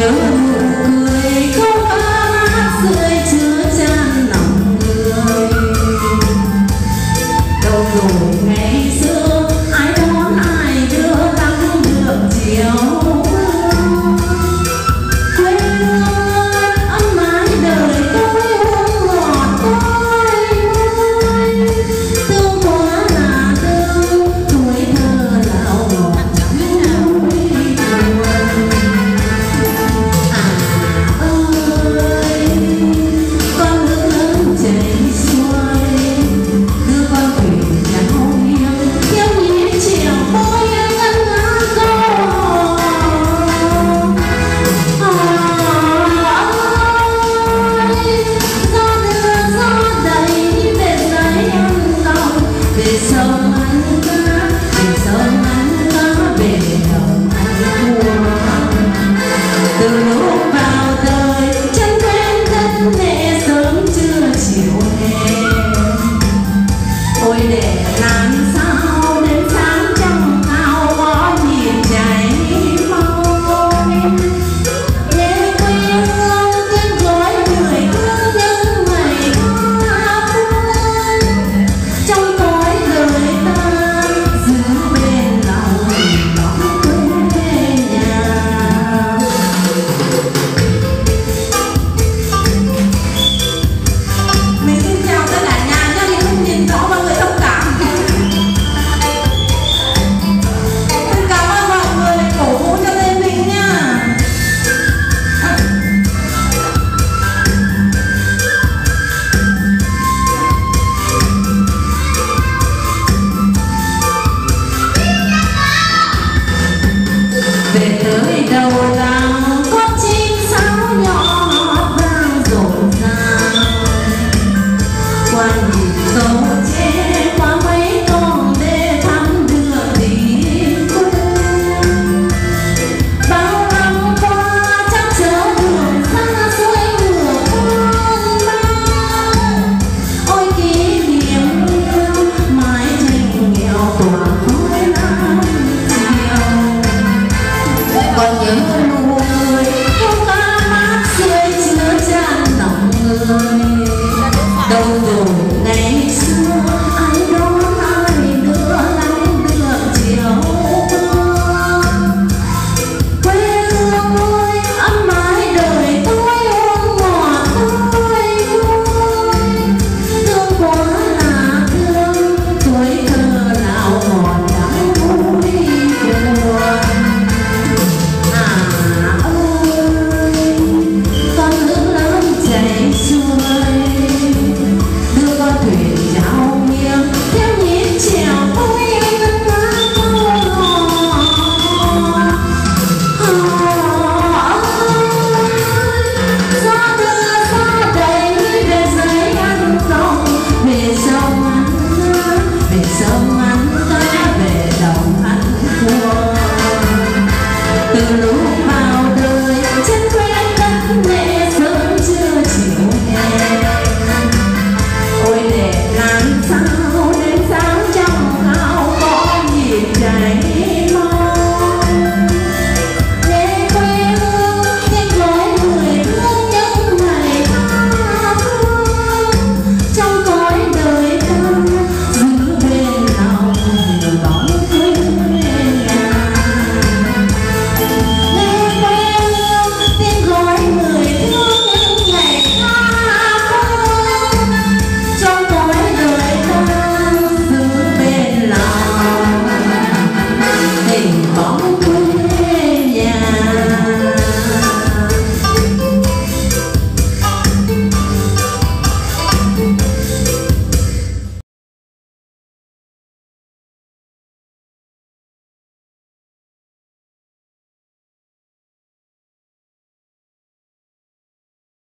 you. quan điểm dấu trên